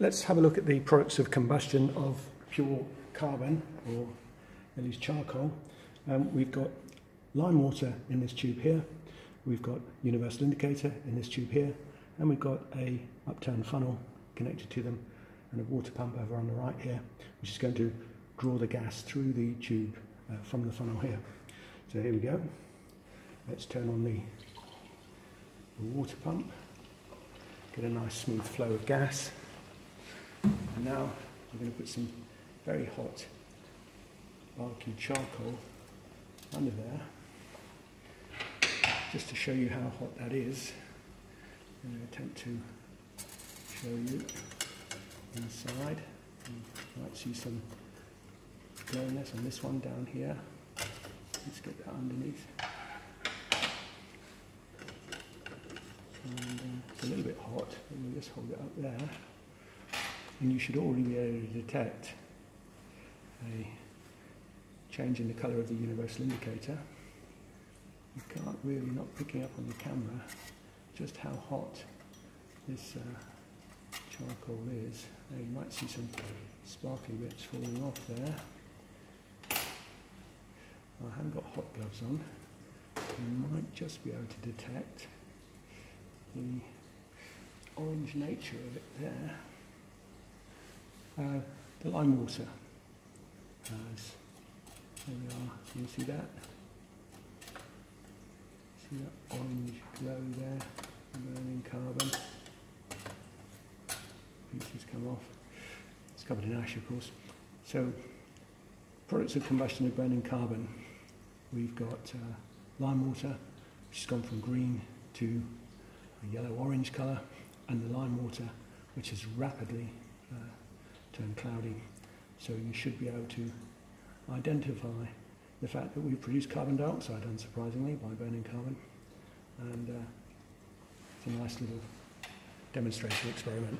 let's have a look at the products of combustion of pure carbon, or at least charcoal. Um, we've got lime water in this tube here, we've got universal indicator in this tube here, and we've got a upturned funnel connected to them, and a water pump over on the right here, which is going to draw the gas through the tube uh, from the funnel here. So here we go. Let's turn on the, the water pump, get a nice smooth flow of gas. And now I'm going to put some very hot barbecue charcoal under there just to show you how hot that is. I'm going to attempt to show you inside. You might see some glowiness on this one down here. Let's get that underneath. And uh, it's a little bit hot, but we'll just hold it up there. And you should already be able to detect a change in the colour of the universal indicator. You can't really, not picking up on the camera, just how hot this uh, charcoal is. Now you might see some sparkly bits falling off there. I haven't got hot gloves on. You might just be able to detect the orange nature of it there. Uh, the lime water has, there we are, can you see that? See that orange glow there, burning carbon. Pieces come off. It's covered in ash, of course. So, products of combustion of burning carbon. We've got uh, lime water, which has gone from green to a yellow-orange colour, and the lime water, which has rapidly uh, turned cloudy. So you should be able to identify the fact that we produce carbon dioxide, unsurprisingly, by burning carbon. And uh, it's a nice little demonstration experiment.